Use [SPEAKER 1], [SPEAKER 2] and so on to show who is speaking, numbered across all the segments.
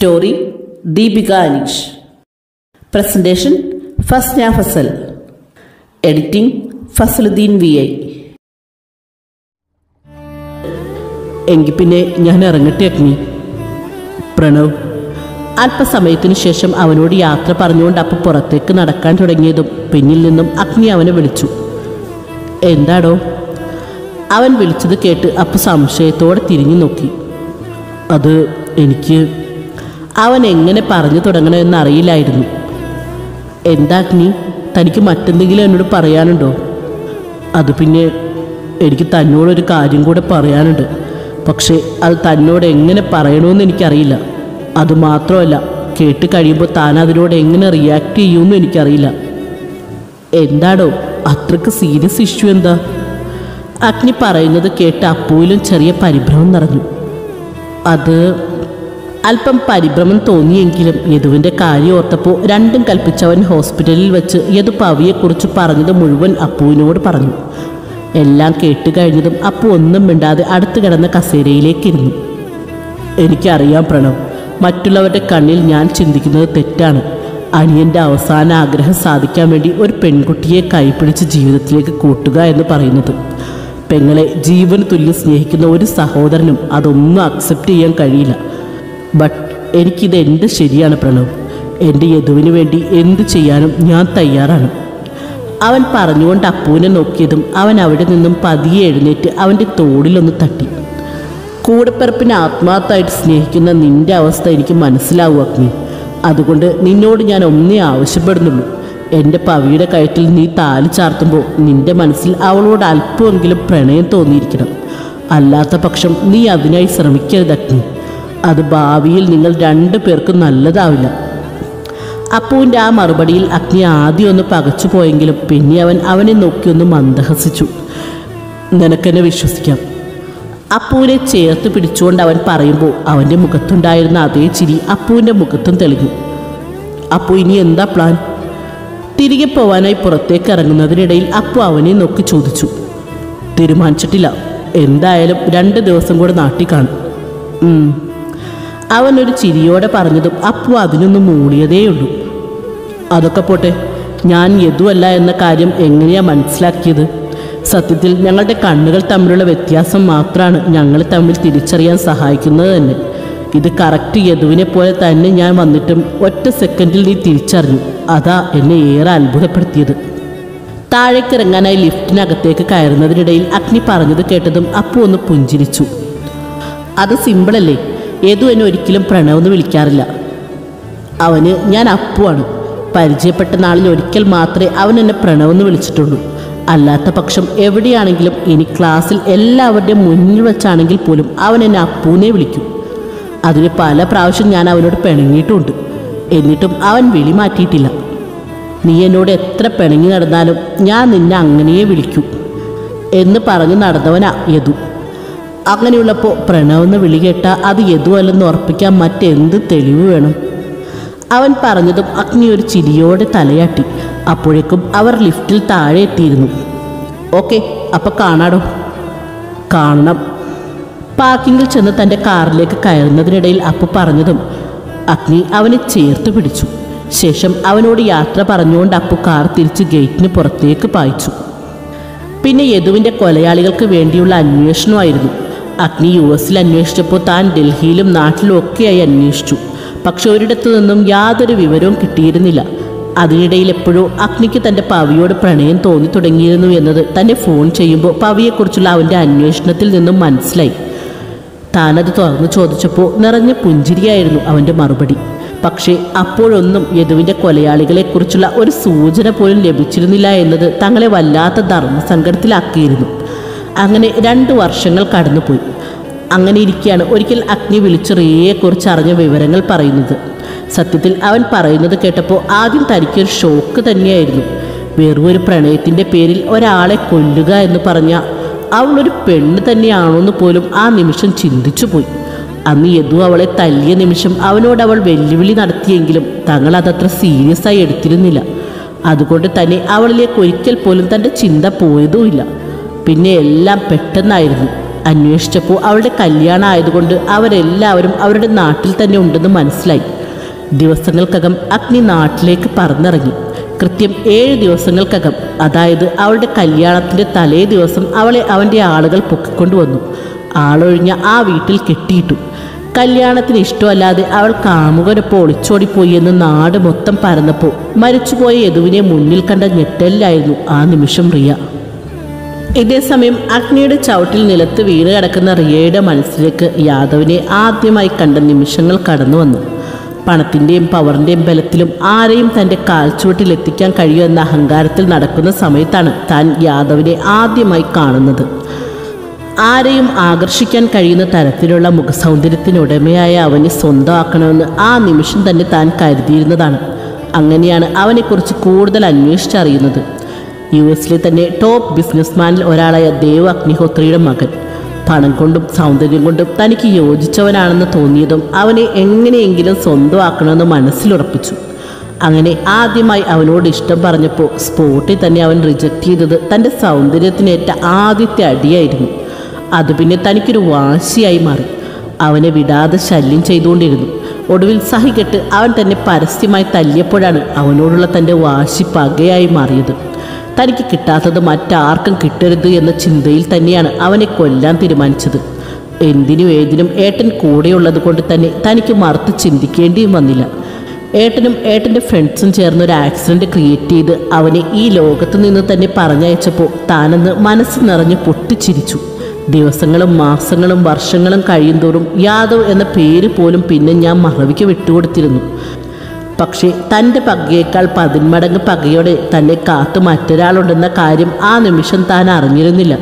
[SPEAKER 1] Story Deepika Aneesh presentation Fasna Fasal editing Fasaludheen V I എങ്കിൽ പിന്നെ ഞാൻ ഇറങ്ങട്ടെ അഗ്നി. പ്രണവ് അല്പസമയത്തിനു ശേഷം അവനോട് യാത്ര പറഞ്ഞുകൊണ്ട് അപ്പം പുറത്തേക്ക് നടക്കാൻ തുടങ്ങിയതും പിന്നിൽ നിന്നും അഗ്നി അവനെ വിളിച്ചു. എന്താടോ? അവൻ വിളിച്ചത് കേട്ട് അപ്പ സംശയത്തോടെ തിരിഞ്ഞു നോക്കി. അത് എനിക്ക് അവൻ എങ്ങനെ പറഞ്ഞു തുടങ്ങണമെന്ന് അറിയില്ലായിരുന്നു. എന്താ അഗ്നി? തനിക്ക് മറ്റെന്തെങ്കിലും എന്നോട് പറയാനുണ്ടോ? അത് പിന്നെ എനിക്ക് തന്നോടൊരു കാര്യം കൂടെ പറയാനുണ്ട്. പക്ഷേ അത് തന്നോട് എങ്ങനെ പറയണമെന്ന് എനിക്കറിയില്ല. അതുമാത്രമല്ല കേട്ട് കഴിയുമ്പോൾ താൻ അതിനോട് എങ്ങനെ റിയാക്ട് ചെയ്യുമെന്ന് എനിക്കറിയില്ല. എന്താടോ? അത്രയ്ക്ക് സീരിയസ് ഇഷ്യൂ എന്താ? അഗ്നി പറയുന്നത് കേട്ട് അപ്പോയിലും ചെറിയ പരിഭ്രമം നിറഞ്ഞു. അത് അല്പം പരിഭ്രമം തോന്നിയെങ്കിലും യദുവിന്റെ കാര്യം ഓർത്തപ്പോൾ രണ്ടും കൽപ്പിച്ചവൻ ഹോസ്പിറ്റലിൽ വെച്ച് യദു പവിയെക്കുറിച്ച് പറഞ്ഞത് മുഴുവൻ അപ്പുവിനോട് പറഞ്ഞു. എല്ലാം കേട്ട് കഴിഞ്ഞതും അപ്പു ഒന്നും മിണ്ടാതെ അടുത്ത് കിടന്ന കസേരയിലേക്കിരുന്നു. എനിക്കറിയാം പ്രണവ് മറ്റുള്ളവരുടെ കണ്ണിൽ ഞാൻ ചിന്തിക്കുന്നത് തെറ്റാണ്. അനിയന്റെ അവസാന ആഗ്രഹം സാധിക്കാൻ വേണ്ടി ഒരു പെൺകുട്ടിയെ കൈപിടിച്ച് ജീവിതത്തിലേക്ക് കൂട്ടുക എന്ന് പറയുന്നത്. പെങ്ങളെ ജീവന് തുല്യം സ്നേഹിക്കുന്ന ഒരു സഹോദരനും അതൊന്നും അക്സെപ്റ്റ് ചെയ്യാൻ കഴിയില്ല. ബട്ട് എനിക്കിത് എന്റെ ശരിയാണ് പ്രണവ്? എന്റെ യദുവിന് വേണ്ടി എന്ത് ചെയ്യാനും ഞാൻ തയ്യാറാണ്. അവൻ പറഞ്ഞുകൊണ്ട് അപ്പുവിനെ നോക്കിയതും അവൻ അവിടെ നിന്നും പതിയെ എഴുന്നേറ്റ് അവന്റെ തോളിലൊന്ന് തട്ടി. കൂടെപ്പിറപ്പിനെ ആത്മാർത്ഥമായിട്ട് സ്നേഹിക്കുന്ന നിന്റെ അവസ്ഥ എനിക്ക് മനസ്സിലാവും അഗ്നി. അതുകൊണ്ട് നിന്നോട് ഞാൻ ഒന്നേ ആവശ്യപ്പെടുന്നുള്ളൂ. എന്റെ പവിയുടെ കയറ്റിൽ നീ താലി ചാർത്തുമ്പോൾ നിന്റെ മനസ്സിൽ അവളോട് അല്പമെങ്കിലും പ്രണയം തോന്നിയിരിക്കണം. അല്ലാത്ത പക്ഷം നീ അതിനായി ശ്രമിക്കരുത് അഗ്നി. അത് ഭാവിയിൽ നിങ്ങൾ രണ്ടു പേർക്കും നല്ലതാവില്ല. അപ്പുവിന്റെ ആ മറുപടിയിൽ അഗ്നി ആദ്യം ഒന്ന് പകച്ചു പോയെങ്കിലും പിന്നെ അവൻ അവനെ നോക്കിയൊന്ന് മന്ദഹസിച്ചു. നിനക്കെന്നെ വിശ്വസിക്കാം. അപ്പുവിനെ ചേർത്ത് പിടിച്ചുകൊണ്ട് അവൻ പറയുമ്പോൾ അവന്റെ മുഖത്തുണ്ടായിരുന്ന അതേ ചിരി അപ്പുവിന്റെ മുഖത്തും തെളിഞ്ഞു. അപ്പു ഇനി എന്താ പ്ലാൻ? തിരികെ പോവാനായി പുറത്തേക്ക് ഇറങ്ങുന്നതിനിടയിൽ അപ്പു അവനെ നോക്കി ചോദിച്ചു. തീരുമാനിച്ചിട്ടില്ല. എന്തായാലും രണ്ട് ദിവസം കൂടെ നാട്ടിൽ കാണും. ഒരു ചിരിയോടെ പറഞ്ഞതും അപ്പു അതിനൊന്ന് മൂളിയതേയുള്ളൂ അതൊക്കെ പോട്ടെ ഞാൻ യദുവല്ല എന്ന കാര്യം എങ്ങനെയാ മനസ്സിലാക്കിയത്? സത്യത്തിൽ ഞങ്ങളുടെ കണ്ണുകൾ തമ്മിലുള്ള വ്യത്യാസം മാത്രമാണ് ഞങ്ങൾ തമ്മിൽ തിരിച്ചറിയാൻ സഹായിക്കുന്നത് തന്നെ. ഇത് കറക്റ്റ് യദുവിനെ പോലെ തന്നെ ഞാൻ വന്നിട്ടും ഒറ്റ സെക്കൻഡിൽ നീ തിരിച്ചറിഞ്ഞു. അതാ എന്നെ ഏറെ അത്ഭുതപ്പെടുത്തിയത്. താഴേക്കിറങ്ങാനായി ലിഫ്റ്റിനകത്തേക്ക് കയറുന്നതിനിടയിൽ അഗ്നി പറഞ്ഞത് കേട്ടതും അപ്പു ഒന്ന് പുഞ്ചിരിച്ചു. അത് സിമ്പിളല്ലേ ഏതു എന്നെ ഒരിക്കലും പ്രണവെന്ന് വിളിക്കാറില്ല. അവന് ഞാൻ അപ്പുവാണ്. പരിചയപ്പെട്ട നാളിൽ ഒരിക്കൽ മാത്രമേ അവൻ എന്നെ പ്രണവെന്ന് വിളിച്ചിട്ടുള്ളൂ. അല്ലാത്ത പക്ഷം എവിടെയാണെങ്കിലും ഇനി ക്ലാസ്സിൽ എല്ലാവരുടെയും മുന്നിൽ വെച്ചാണെങ്കിൽ പോലും അവൻ എന്നെ അപ്പൂനെ വിളിക്കും. അതിന് പല പ്രാവശ്യം ഞാൻ അവനോട് പിണങ്ങിയിട്ടുമുണ്ട് എന്നിട്ടും അവൻ വിളി മാറ്റിയിട്ടില്ല. നീ എന്നോട് എത്ര പിണങ്ങി നടന്നാലും ഞാൻ നിന്നെ അങ്ങനെയേ വിളിക്കൂ. എന്ന് പറഞ്ഞു നടന്നവനാ യദു. അങ്ങനെയുള്ളപ്പോൾ പ്രണവെന്ന് വിളി കേട്ട അത് യദു അല്ലെന്ന് ഉറപ്പിക്കാൻ മറ്റെന്ത് തെളിവ് വേണം? അവൻ പറഞ്ഞതും അഗ്നി ഒരു ചിരിയോടെ തലയാട്ടി. അപ്പോഴേക്കും അവർ ലിഫ്റ്റിൽ താഴെ എത്തിയിരുന്നു. ഓക്കെ അപ്പം കാണാടോ? കാണണം. പാർക്കിങ്ങിൽ ചെന്ന് തന്റെ കാറിലേക്ക് കയറുന്നതിനിടയിൽ അപ്പു പറഞ്ഞതും അഗ്നി അവനെ ചേർത്ത് പിടിച്ചു. ശേഷം അവനോട് യാത്ര പറഞ്ഞുകൊണ്ട് അപ്പു കാർ തിരിച്ച് ഗേറ്റിന് പുറത്തേക്ക് പായിച്ചു. പിന്നെ യദുവിന്റെ കൊലയാളികൾക്ക് വേണ്ടിയുള്ള അന്വേഷണമായിരുന്നു. അഗ്നി യു എസിൽ അന്വേഷിച്ചപ്പോൾ താൻ ഡൽഹിയിലും നാട്ടിലും ഒക്കെയായി അന്വേഷിച്ചു. പക്ഷെ ഒരിടത്തു നിന്നും യാതൊരു വിവരവും കിട്ടിയിരുന്നില്ല. അതിനിടയിൽ എപ്പോഴോ അഗ്നിക്ക് തന്റെ പവിയോട് പ്രണയം തോന്നി തുടങ്ങിയിരുന്നു എന്നത് തന്നെ ഫോൺ ചെയ്യുമ്പോൾ പവിയെക്കുറിച്ചുള്ള അവന്റെ അന്വേഷണത്തിൽ നിന്നും മനസ്സിലായി. താനത് തുറന്നു ചോദിച്ചപ്പോൾ നിറഞ്ഞ പുഞ്ചിരിയായിരുന്നു അവന്റെ മറുപടി. പക്ഷേ അപ്പോഴൊന്നും യദുവിന്റെ കൊലയാളികളെക്കുറിച്ചുള്ള ഒരു സൂചന പോലും ലഭിച്ചിരുന്നില്ല എന്നത് തങ്ങളെ വല്ലാത്ത ധർമ്മസങ്കടത്തിലാക്കിയിരുന്നു. അങ്ങനെ രണ്ട് വർഷങ്ങൾ കടന്നുപോയി. അങ്ങനെ ഇരിക്കുകയാണ് ഒരിക്കൽ അഗ്നി വിളിച്ച് റിയയെക്കുറിച്ച് അറിഞ്ഞ വിവരങ്ങൾ പറയുന്നത്. സത്യത്തിൽ അവൻ പറയുന്നത് കേട്ടപ്പോൾ ആദ്യം തനിക്കൊരു ഷോക്ക് തന്നെയായിരുന്നു. വെറും ഒരു പ്രണയത്തിന്റെ പേരിൽ ഒരാളെ കൊല്ലുക എന്ന് പറഞ്ഞ അവളൊരു പെണ്ണ് തന്നെയാണോന്ന് പോലും ആ നിമിഷം ചിന്തിച്ചു പോയി. അന്ന് യദു അവളെ തല്ലിയ നിമിഷം അവനോട് അവൾ വെല്ലുവിളി നടത്തിയെങ്കിലും തങ്ങൾ അതത്ര സീരിയസ് ആയി എടുത്തിരുന്നില്ല. അതുകൊണ്ട് തന്നെ അവളിലേക്ക് ഒരിക്കൽ പോലും തന്റെ ചിന്ത പോയതുമില്ല. പിന്നെ എല്ലാം പെട്ടെന്നായിരുന്നു. അന്വേഷിച്ചപ്പോൾ അവളുടെ കല്യാണം ആയതുകൊണ്ട് അവരെല്ലാവരും അവരുടെ നാട്ടിൽ തന്നെ ഉണ്ടെന്ന് മനസ്സിലായി. ദിവസങ്ങൾക്കകം അഗ്നി നാട്ടിലേക്ക് പറന്നിറങ്ങി. കൃത്യം ഏഴ് ദിവസങ്ങൾക്കകം അതായത് അവളുടെ കല്യാണത്തിന്റെ തലേ ദിവസം അവളെ അവന്റെ ആളുകൾ പൊക്കിക്കൊണ്ടുവന്നു. ആളൊഴിഞ്ഞ ആ വീട്ടിൽ കെട്ടിയിട്ടു. കല്യാണത്തിന് ഇഷ്ടമല്ലാതെ അവൾ കാമുകനൊപ്പം ഒളിച്ചോടിപ്പോയി എന്ന് നാട് മൊത്തം പരന്നപ്പോൾ മരിച്ചുപോയ യദുവിനെ മുന്നിൽ കണ്ട ഞെട്ടലിലായിരുന്നു ആ നിമിഷം റിയ. ഇതേസമയം അഗ്നിയുടെ ചവിട്ടിൽ നിലത്ത് വീണ് കിടക്കുന്ന റിയയുടെ മനസ്സിലേക്ക് യാദവിനെ ആദ്യമായി കണ്ട നിമിഷങ്ങൾ കടന്നു വന്നു. പണത്തിന്റെയും പവറിന്റെയും ബലത്തിലും ആരെയും തന്റെ കാൽച്ചുവട്ടിലെത്തിക്കാൻ കഴിയൂ കഴിയുമെന്ന അഹങ്കാരത്തിൽ നടക്കുന്ന സമയത്താണ് താൻ യാദവിനെ ആദ്യമായി കാണുന്നത്. ആരെയും ആകർഷിക്കാൻ കഴിയുന്ന തരത്തിലുള്ള മുഖസൗന്ദര്യത്തിനുടമയായ അവനെ സ്വന്തമാക്കണമെന്ന് ആ നിമിഷം തന്നെ താൻ കരുതിയിരുന്നതാണ്. അങ്ങനെയാണ് അവനെക്കുറിച്ച് കൂടുതൽ അന്വേഷിച്ചറിയുന്നത്. യു എസിലെ തന്നെ ടോപ്പ് ബിസിനസ്മാനിൽ ഒരാളായ ദേവ് അഗ്നിഹോത്രിയുടെ മകൻ. പണം കൊണ്ടും സൗന്ദര്യം കൊണ്ടും തനിക്ക് യോജിച്ചവനാണെന്ന് തോന്നിയതും അവനെ എങ്ങനെയെങ്കിലും സ്വന്തമാക്കണമെന്ന് മനസ്സിലുറപ്പിച്ചു. അങ്ങനെ ആദ്യമായി അവനോട് ഇഷ്ടം പറഞ്ഞപ്പോൾ സ്പോട്ടിൽ തന്നെ അവൻ റിജക്റ്റ് ചെയ്തത് തന്റെ സൗന്ദര്യത്തിനേറ്റ ആദ്യത്തെ അടിയായിരുന്നു. അത് പിന്നെ തനിക്കൊരു വാശിയായി മാറി. അവനെ വിടാതെ ശല്യം ചെയ്തുകൊണ്ടിരുന്നു. ഒടുവിൽ സഹികെട്ട് അവൻ തന്നെ പരസ്യമായി തല്ലിയപ്പോഴാണ് അവനോടുള്ള തന്റെ വാശി പകയായി മാറിയത്. തനിക്ക് കിട്ടാത്തത് മറ്റാർക്കും കിട്ടരുത് എന്ന ചിന്തയിൽ തന്നെയാണ് അവനെ കൊല്ലാൻ തീരുമാനിച്ചത്. എന്തിനും ഏതിനും ഏട്ടൻ കൂടെയുള്ളത് കൊണ്ട് തന്നെ തനിക്ക് മറുത്ത് ചിന്തിക്കേണ്ടിയും വന്നില്ല. ഏട്ടനും ഏട്ടന്റെ ഫ്രണ്ട്സും ചേർന്ന് ഒരു ആക്സിഡന്റ് ക്രിയേറ്റ് ചെയ്ത് അവനെ ഈ ലോകത്ത് നിന്ന് തന്നെ പറഞ്ഞയച്ചപ്പോൾ താനെന്ന് മനസ്സ് നിറഞ്ഞ് പൊട്ടിച്ചിരിച്ചു. ദിവസങ്ങളും മാസങ്ങളും വർഷങ്ങളും കഴിയുന്തോറും യാദവ് എന്ന പേര് പോലും പിന്നെ ഞാൻ മറവിക്ക് വിട്ടുകൊടുത്തിരുന്നു. പക്ഷേ തന്റെ പകയേക്കാൾ പതിന്മടങ്ങ് പകയോടെ തന്നെ കാത്തു മറ്റൊരാളുണ്ടെന്ന കാര്യം ആ നിമിഷം താൻ അറിഞ്ഞിരുന്നില്ല.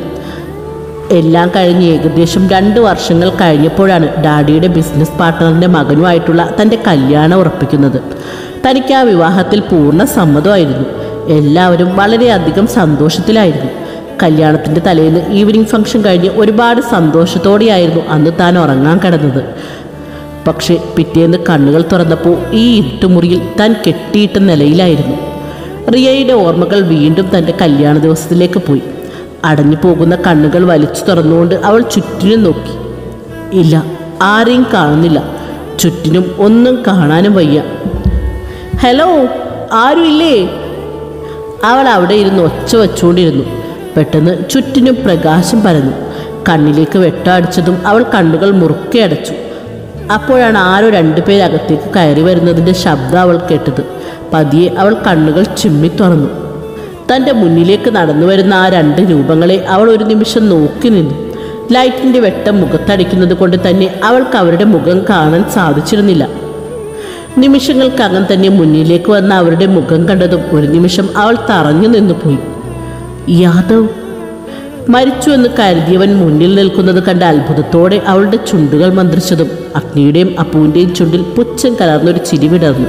[SPEAKER 1] എല്ലാം കഴിഞ്ഞ് ഏകദേശം രണ്ട് വർഷങ്ങൾ കഴിഞ്ഞപ്പോഴാണ് ഡാഡിയുടെ ബിസിനസ് പാർട്ട്ണറിന്റെ മകനുമായിട്ടുള്ള തന്റെ കല്യാണം ഉറപ്പിക്കുന്നത്. തനിക്ക് ആ വിവാഹത്തിൽ പൂർണ സമ്മതമായിരുന്നു. എല്ലാവരും വളരെയധികം സന്തോഷത്തിലായിരുന്നു. കല്യാണത്തിന്റെ തലേന്ന് ഈവനിങ് ഫംഗ്ഷൻ കഴിഞ്ഞ് ഒരുപാട് സന്തോഷത്തോടെയായിരുന്നു അന്ന് താൻ ഉറങ്ങാൻ കിടന്നത്. പക്ഷേ പിറ്റേന്ന് കണ്ണുകൾ തുറന്നപ്പോൾ ഈ ഇരുട്ടുമുറിയിൽ താൻ കെട്ടിയിട്ട നിലയിലായിരുന്നു. റിയയുടെ ഓർമ്മകൾ വീണ്ടും തന്റെ കല്യാണ ദിവസത്തിലേക്ക് പോയി. അടഞ്ഞു പോകുന്ന കണ്ണുകൾ വലിച്ചു തുറന്നുകൊണ്ട് അവൾ ചുറ്റിനും നോക്കി. ഇല്ല ആരെയും കാണുന്നില്ല. ചുറ്റിനും ഒന്നും കാണാനും വയ്യ. ഹലോ ആരുമില്ലേ? അവൾ അവിടെ ഇരുന്ന് ഒച്ച വച്ചുകൊണ്ടിരുന്നു. പെട്ടെന്ന് ചുറ്റിനും പ്രകാശം പരന്നു. കണ്ണിലേക്ക് വെട്ടടിച്ചതും അവൾ കണ്ണുകൾ മുറുക്കെ അടച്ചു. അപ്പോഴാണ് ആരോ രണ്ടുപേർ അകത്തേക്ക് കയറി വരുന്നതിന്റെ ശബ്ദം അവൾ കേട്ടത്. പതിയെ അവൾ കണ്ണുകൾ ചിമ്മി തുറന്നു. തന്റെ മുന്നിലേക്ക് നടന്നു വരുന്ന ആ രണ്ട് രൂപങ്ങളെ അവൾ ഒരു നിമിഷം നോക്കി നിന്നു. ലൈറ്റിന്റെ വെട്ടം മുഖത്തടിക്കുന്നത് കൊണ്ട് തന്നെ അവൾക്ക് അവരുടെ മുഖം കാണാൻ സാധിച്ചിരുന്നില്ല. നിമിഷങ്ങൾക്കകം തന്നെ മുന്നിലേക്ക് വന്ന അവരുടെ മുഖം കണ്ടതും ഒരു നിമിഷം അവൾ തറഞ്ഞു നിന്നു പോയി യാദവ് മരിച്ചു എന്ന് കരുതിയവൻ മുന്നിൽ നിൽക്കുന്നത് കണ്ട അത്ഭുതത്തോടെ അവളുടെ ചുണ്ടുകൾ മന്ത്രിച്ചതും അഗ്നിയുടെയും അപ്പുവിന്റെയും ചുണ്ടിൽ പുച്ഛം കലർന്നൊരു ചിരി വിടർന്നു.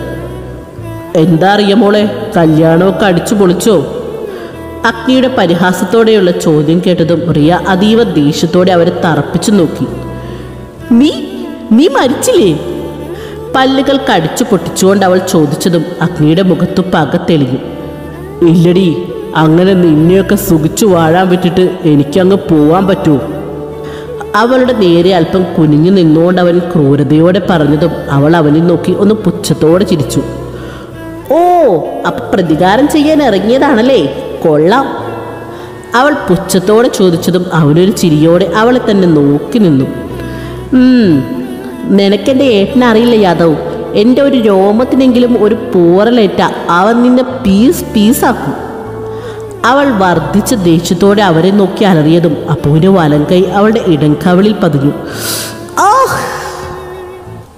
[SPEAKER 1] എന്താ അറിയാമോളെ കല്യാണമൊക്കെ അടിച്ചു പൊളിച്ചോ? അഗ്നിയുടെ പരിഹാസത്തോടെയുള്ള ചോദ്യം കേട്ടതും റിയ അതീവ ദേഷ്യത്തോടെ അവരെ തറപ്പിച്ചു നോക്കി. നീ നീ മരിച്ചില്ലേ? പല്ലുകൾ കടിച്ചു പൊട്ടിച്ചുകൊണ്ട് അവൾ ചോദിച്ചതും അഗ്നിയുടെ മുഖത്തു പക തെളിഞ്ഞു. ഇല്ലടി അങ്ങനെ നിന്നെയൊക്കെ സുഖിച്ചു വാഴാൻ പറ്റിട്ട് എനിക്കങ്ങ് പോവാൻ പറ്റൂ. അവളുടെ നേരെ അല്പം കുനിഞ്ഞു നിന്നുകൊണ്ട് അവൻ ക്രൂരതയോടെ പറഞ്ഞതും അവൾ അവനെ നോക്കി ഒന്ന് പുച്ഛത്തോടെ ചിരിച്ചു. ഓ അപ്പൊ പ്രതികാരം ചെയ്യാൻ ഇറങ്ങിയതാണല്ലേ? കൊള്ളാം. അവൾ പുച്ഛത്തോടെ ചോദിച്ചതും അവനൊരു ചിരിയോടെ അവളെ തന്നെ നോക്കി നിന്നു. നിനക്കെന്റെ ഏട്ടനെ അറിയില്ല യാദവ്. എന്റെ ഒരു രോമത്തിനെങ്കിലും ഒരു പോറലേറ്റ അവൻ നിന്നെ പീസ് പീസാക്കും. അവൾ വർദ്ധിച്ച ദേഷ്യത്തോടെ അവരെ നോക്കി അലറിയതും അപ്പുവിന്റെ വലം കൈ അവളുടെ ഇടംകവളിൽ പതിഞ്ഞു.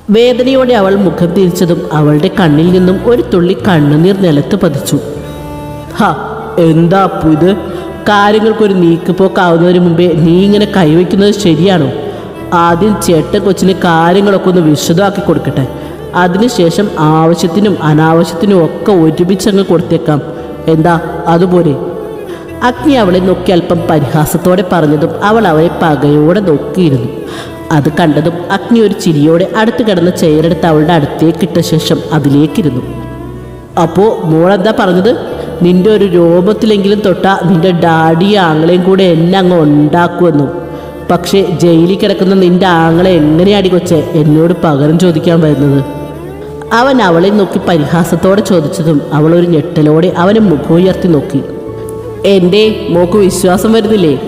[SPEAKER 1] വേദനയോടെ അവൾ മുഖം തിരിച്ചതും അവളുടെ കണ്ണിൽ നിന്നും ഒരു തുള്ളി കണ്ണുനീർ നിലത്ത് പതിച്ചു. ഹാ എന്താ അപ്പു ഇത്? കാര്യങ്ങൾക്കൊരു നീക്കുപോക്കാവുന്നതിന് മുമ്പേ നീ ഇങ്ങനെ കൈവയ്ക്കുന്നത് ശരിയാണോ? ആദ്യം ചേട്ട കൊച്ചിന് കാര്യങ്ങളൊക്കെ ഒന്ന് വിശദമാക്കി കൊടുക്കട്ടെ. അതിനുശേഷം ആവശ്യത്തിനും അനാവശ്യത്തിനും ഒക്കെ ഒരുമിച്ചങ്ങ് കൊടുത്തേക്കാം. എന്താ? അതുപോലെ. അഗ്നി അവളെ നോക്കി അല്പം പരിഹാസത്തോടെ പറഞ്ഞതും അവൾ അവരെ പകയോടെ നോക്കിയിരുന്നു. അത് കണ്ടതും അഗ്നി ഒരു ചിരിയോടെ അടുത്ത് കിടന്ന ചെയറെടുത്ത് അവളുടെ അടുത്തേക്ക് അടുത്തേക്കിട്ട ശേഷം അതിലേക്കിരുന്നു. അപ്പോൾ മോളെന്താ പറഞ്ഞത്? നിന്റെ ഒരു രോമത്തിലെങ്കിലും തൊട്ട നിന്റെ ഡാഡിയും ആങ്ങളെയും കൂടെ എന്നെ അങ്ങ് ഉണ്ടാക്കുമെന്നും പക്ഷേ ജയിലിൽ കിടക്കുന്ന നിന്റെ ആങ്ങളെ എങ്ങനെയാടി കൊച്ചെ എന്നോട് പകരം ചോദിക്കാൻ വരുന്നത്? അവൻ അവളെ നോക്കി പരിഹാസത്തോടെ ചോദിച്ചതും അവളൊരു ഞെട്ടലോടെ അവനെ മുഖമുയർത്തി നോക്കി. എന്റെ മോക്ക് വിശ്വാസം വരുന്നില്ലേ?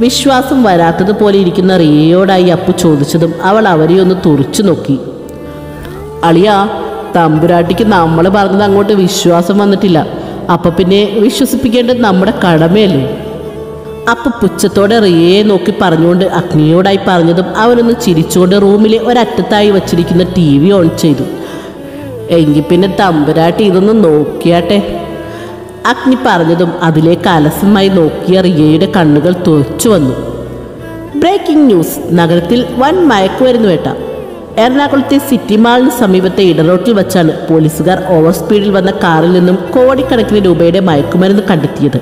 [SPEAKER 1] വിശ്വാസം വരാത്തതുപോലെ ഇരിക്കുന്ന റിയയോടായി അപ്പു ചോദിച്ചതും അവൾ അവരെ ഒന്ന് തുറച്ചു നോക്കി. അളിയ തമ്പുരാട്ടിക്ക് നമ്മൾ പറഞ്ഞത് അങ്ങോട്ട് വിശ്വാസം വന്നിട്ടില്ല. അപ്പൊ പിന്നെ വിശ്വസിപ്പിക്കേണ്ടത് നമ്മുടെ കടമയല്ലേ? അപ്പൊ പുച്ഛത്തോടെ റിയയെ നോക്കി പറഞ്ഞുകൊണ്ട് അഗ്നിയോടായി പറഞ്ഞതും അവനൊന്ന് ചിരിച്ചുകൊണ്ട് റൂമിലെ ഒരറ്റത്തായി വച്ചിരിക്കുന്ന ടി വി ഓൺ ചെയ്തു. എങ്കിൽ പിന്നെ തമ്പുരാട്ടി ഇതൊന്ന് നോക്കിയാട്ടെ? അഗ്നി പറഞ്ഞതും അതിലേക്ക് അലസമായി നോക്കിയ റിയയുടെ കണ്ണുകൾ തുറച്ചു വന്നു. ബ്രേക്കിംഗ് ന്യൂസ് നഗരത്തിൽ വൻ മയക്കുമരുന്ന് വേട്ട എറണാകുളത്തെ സിറ്റി മാളിന് സമീപത്തെ ഇടറോട്ടിൽ വച്ചാണ് പോലീസുകാർ ഓവർ സ്പീഡിൽ വന്ന കാറിൽ നിന്നും കോടിക്കണക്കിന് രൂപയുടെ മയക്കുമരുന്ന് കണ്ടെത്തിയത്.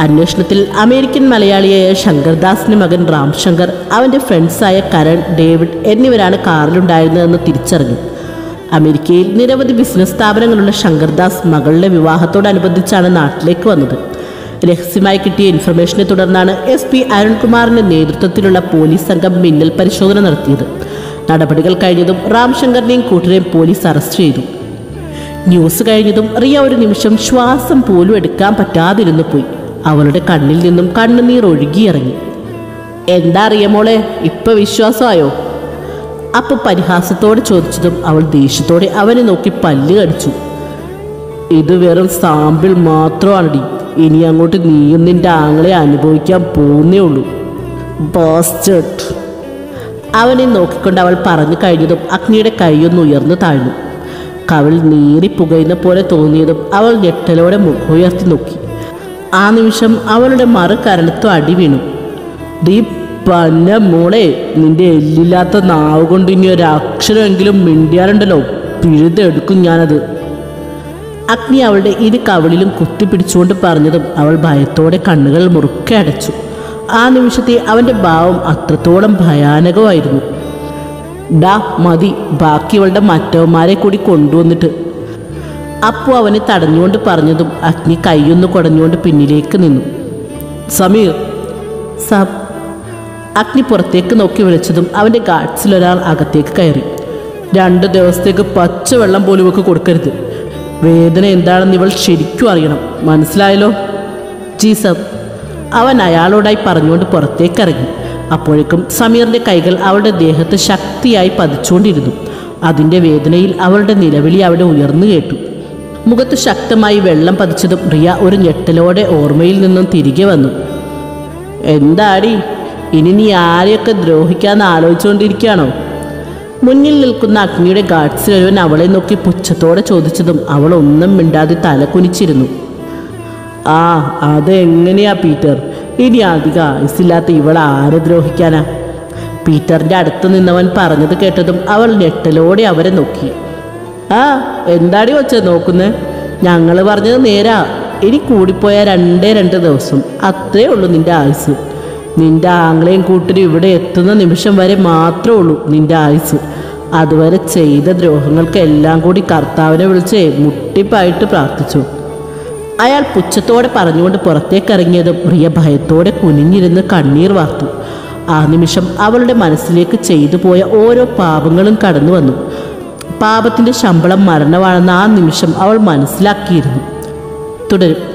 [SPEAKER 1] അന്വേഷണത്തിൽ അമേരിക്കൻ മലയാളിയായ ശങ്കർദാസിന്റെ മകൻ റാം ശങ്കർ അവന്റെ ഫ്രണ്ട്സായ കരൺ ഡേവിഡ് എന്നിവരാണ് കാറിലുണ്ടായിരുന്നതെന്ന് തിരിച്ചറിഞ്ഞു. അമേരിക്കയിൽ നിരവധി ബിസിനസ് സ്ഥാപനങ്ങളുള്ള ശങ്കർദാസ് മകളുടെ വിവാഹത്തോടനുബന്ധിച്ചാണ് നാട്ടിലേക്ക് വന്നത്. രഹസ്യമായി കിട്ടിയ ഇൻഫർമേഷനെ തുടർന്നാണ് എസ് പി അരുൺകുമാറിന്റെ നേതൃത്വത്തിലുള്ള പോലീസ് സംഘം മിന്നൽ പരിശോധന നടത്തിയത്. നടപടികൾ കഴിഞ്ഞതും രാംശങ്കറിനെയും കൂട്ടരെയും പോലീസ് അറസ്റ്റ് ചെയ്തു. ന്യൂസ് കഴിഞ്ഞതും റിയ ഒരു നിമിഷം ശ്വാസം പോലും എടുക്കാൻ പറ്റാതിരുന്നു പോയി. അവളുടെ കണ്ണിൽ നിന്നും കണ്ണുനീർ ഒഴുകിയിറങ്ങി. എന്താ മോളെ ഇപ്പൊ വിശ്വാസമായോ? അപ്പൊ പരിഹാസത്തോടെ ചോദിച്ചതും അവൾ ദേഷ്യത്തോടെ അവനെ നോക്കി പല്ല് കടിച്ചു. ഇത് വെറും സാമ്പിൾ മാത്രമാണടി. ഇനി അങ്ങോട്ട് നീയും നിന്റെ ആങ്ങളെ അനുഭവിക്കാൻ പോകുന്നേ ഉള്ളൂ. ബാസ്റ്റേർഡ് അവനെ നോക്കിക്കൊണ്ട് അവൾ പറഞ്ഞു കഴിഞ്ഞതും അഗ്നിയുടെ കൈയൊന്ന് ഉയർന്നു താഴ്ന്നു. കവിൾ നീറി പുകയുന്ന പോലെ തോന്നിയതും അവൾ ഞെട്ടലോടെ ഉയർത്തി നോക്കി. ആ നിമിഷം അവളുടെ മറുകരളത്തു അടി വീണു. ദീ പന്ന മോളെ നിന്റെ എല്ലില്ലാത്ത നാവ് കൊണ്ട് ഇനി ഒരു അക്ഷരമെങ്കിലും മിണ്ടിയാലുണ്ടല്ലോ. പിഴുതെടുക്കും ഞാനത്. അഗ്നി അവളുടെ ഇരു കവിളിലും കുത്തിപ്പിടിച്ചുകൊണ്ട് പറഞ്ഞതും അവൾ ഭയത്തോടെ കണ്ണുകൾ മുറുക്കെ അടച്ചു. ആ നിമിഷത്തെ അവന്റെ ഭാവം അത്രത്തോളം ഭയാനകമായിരുന്നു. ഡാ മതി ബാക്കിയവളുടെ മറ്റവന്മാരെ കൂടി കൊണ്ടുവന്നിട്ട്. അപ്പോൾ അവനെ തടഞ്ഞുകൊണ്ട് പറഞ്ഞതും അഗ്നി കൈയൊന്ന് കുടഞ്ഞുകൊണ്ട് പിന്നിലേക്ക് നിന്നു. സമീർ സാബ് അഗ്നി പുറത്തേക്ക് നോക്കി വിളിച്ചതും അവന്റെ ഗാർഡ്സിൽ ഒരാൾ അകത്തേക്ക് കയറി. രണ്ട് ദിവസത്തേക്ക് പച്ചവെള്ളം പോലും ഒക്കെ കൊടുക്കരുത്. വേദന എന്താണെന്ന് ഇവൾ ശരിക്കും അറിയണം. മനസ്സിലായല്ലോ? ജി സബ് അവൻ അയാളോടായി പറഞ്ഞുകൊണ്ട് പുറത്തേക്ക് ഇറങ്ങി. അപ്പോഴേക്കും സമീറിന്റെ കൈകൾ അവളുടെ ദേഹത്ത് ശക്തിയായി പതിച്ചുകൊണ്ടിരുന്നു. അതിന്റെ വേദനയിൽ അവളുടെ നിലവിളി അവിടെ ഉയർന്നു കേട്ടു. മുഖത്ത് ശക്തമായി വെള്ളം പതിച്ചതും റിയ ഒരു ഞെട്ടലോടെ ഓർമ്മയിൽ നിന്നും തിരികെ വന്നു. എന്താടി? ഇനി നീ ആരെയൊക്കെ ദ്രോഹിക്കാന്ന് ആലോചിച്ചുകൊണ്ടിരിക്കുകയാണോ മുന്നിൽ നിൽക്കുന്ന അഗ്നിയുടെ ഗാർഡ്സിൽ ഒരുവൻ അവളെ നോക്കി പുച്ഛത്തോടെ ചോദിച്ചതും അവൾ ഒന്നും മിണ്ടാതെ തല കുനിച്ചിരുന്നു ആ അതെങ്ങനെയാ പീറ്റർ? ഇനി അധിക ആയുസില്ലാത്ത ഇവൾ ആരെ ദ്രോഹിക്കാനാ? പീറ്ററിന്റെ അടുത്ത് നിന്നവൻ പറഞ്ഞത് കേട്ടതും അവൾ ഞെട്ടലോടെ അവരെ നോക്കി. ആ എന്താടി വച്ച നോക്കുന്നേ? ഞങ്ങൾ പറഞ്ഞത് നേരാ. ഇനി കൂടിപ്പോയ രണ്ടേ രണ്ട് ദിവസം. അത്രേ ഉള്ളൂ നിന്റെ ആയുസ് നിന്റെ ആങ്ങളെയും കൂട്ടരും ഇവിടെ എത്തുന്ന നിമിഷം വരെ മാത്രമേ ഉള്ളൂ നിന്റെ ആയുസ് അതുവരെ ചെയ്ത ദ്രോഹങ്ങൾക്കെല്ലാം കൂടി കർത്താവിനെ വിളിച്ച് മുട്ടിപ്പായിട്ട് പ്രാർത്ഥിച്ചു. അയാൾ പുച്ഛത്തോടെ പറഞ്ഞുകൊണ്ട് പുറത്തേക്കിറങ്ങിയതും പ്രിയ ഭയത്തോടെ കുനിഞ്ഞിരുന്ന് കണ്ണീർ വാർത്തു. ആ നിമിഷം അവളുടെ മനസ്സിലേക്ക് ചെയ്തു പോയ ഓരോ പാപങ്ങളും കടന്നു വന്നു. പാപത്തിന്റെ ശമ്പളം മരണമാണെന്ന് ആ നിമിഷം അവൾ മനസ്സിലാക്കിയിരുന്നു. തുടരും.